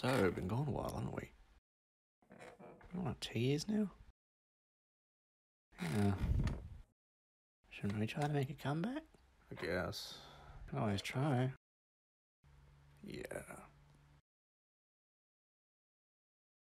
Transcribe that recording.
So, we've been gone a while, haven't we? What, two years now? Yeah. Shouldn't we try to make a comeback? I guess. Can always try.